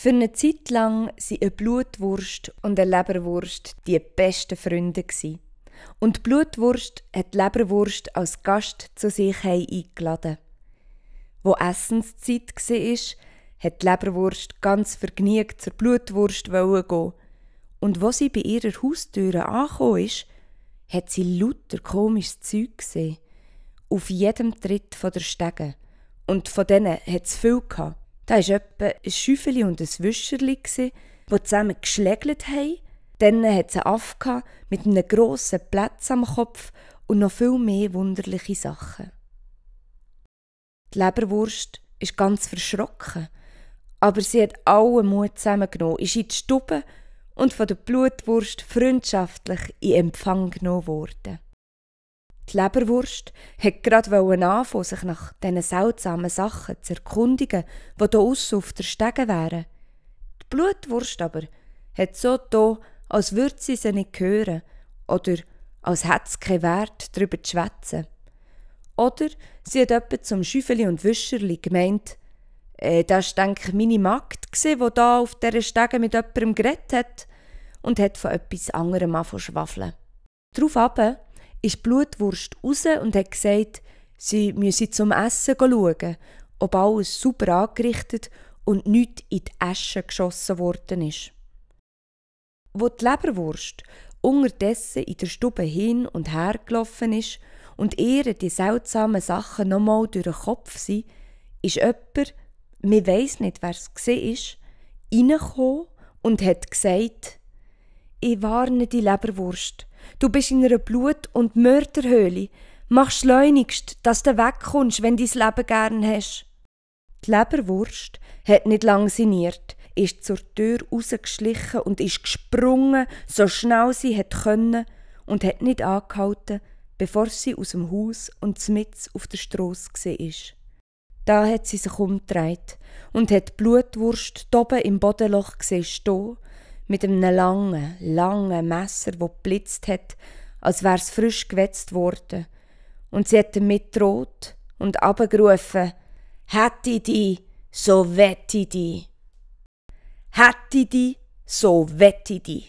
Für eine Zeit lang waren eine Blutwurst und eine Leberwurst die besten Freunde. Und die Blutwurst hat die Leberwurst als Gast zu sich eingeladen. Wo Essenszeit war, hat die Leberwurst ganz vergnügt zur Blutwurst gehen. Und wo sie bei ihrer Haustür angekommen ist, hat sie lauter komisches Zeug gesehen. Auf jedem Tritt der Stege. Und von denen hat es viel gehabt. Da war etwa ein Schäufeli und ein Wischerli, die zusammen geschlägelt haben. Dann hat es einen Affe mit einem grossen Platz am Kopf und noch viel mehr wunderliche Sachen. Die Leberwurst ist ganz verschrocken, aber sie hat allen Mut zusammengenommen, ist in die Stube und von der Blutwurst freundschaftlich in Empfang genommen worden. Die Leberwurst hat gerade anfangen, sich nach diesen seltsamen Sachen zu erkundigen, die hier aussen auf der Stege wären. Die Blutwurst aber hat so da, als würde sie sie nicht hören oder als hätte es keinen Wert, darüber zu schwätzen. Oder sie hat jemand zum Schüffeli und Wischerli gemeint, äh, das war, denke ich, meine Magd, die da auf dieser Stege mit jemandem geredet hat und hat von etwas anderem angefangen schwafeln. Darauf ist Blutwurst raus und hat gesagt, sie müsse zum Essen schauen, ob alles super angerichtet und nichts in die Asche geschossen worden ist. Wo die Leberwurst unterdessen in der Stube hin und her gelaufen ist und ihr die seltsamen Sachen nochmal durch den Kopf sind, ist jemand, man weiss nicht, wer es war, reingekommen und hat gesagt, ich warne die Leberwurst, Du bist in einer Blut- und Mörderhöhle. Mach schleunigst, dass du wegkommst, wenn du dein Leben gern hast. Die Leberwurst hat nicht lang sinniert, ist zur Tür rausgeschlichen und ist gesprungen, so schnell sie hat können und hat nicht angehalten, bevor sie aus dem Haus und mit auf der Strasse war. Da hat sie sich umgedreht und hat die Blutwurst oben im Bodenloch gesehen stehen mit einem langen, langen Messer, wo blitzt hat, als wär's frisch gewetzt worden. Und sie hat damit droht und abgerufen, hätte die, so wette die. Hätte die, so wette die.